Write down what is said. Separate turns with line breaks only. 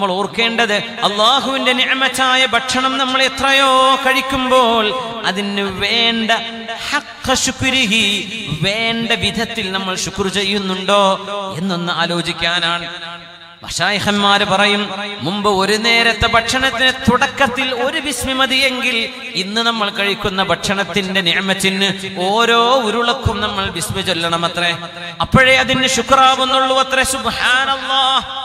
നമ്മൾ ഓർക്കേണ്ടത് അള്ളാഹുവിന്റെ നിയമച്ചായ ഭക്ഷണം നമ്മൾ എത്രയോ കഴിക്കുമ്പോൾ അതിന് വേണ്ട ഹഖ ശുക്രിഹി, വേണ്ട വിധത്തിൽ നമ്മൾ ശുക്ർ ചെയ്യുന്നുണ്ടോ എന്നൊന്ന് ആലോചിക്കാനാണ്. ഭഷായഹന്മാര് പറയും മുമ്പ് ഒരു നേരത്തെ ഭക്ഷണത്തിന് തുടക്കത്തിൽ ഒരു വിസ്മിമതിയെങ്കിൽ ഇന്ന് നമ്മൾ കഴിക്കുന്ന ഭക്ഷണത്തിന്റെ നിയമത്തിന് ഓരോ ഉരുളക്കും നമ്മൾ വിസ്മി ചൊല്ലണം അത്രേ. അപ്പോഴേ അതിന് ശുക്രാവുന്നുള്ളൂ അത്രേ. സുബ്ഹാനല്ലാഹ്.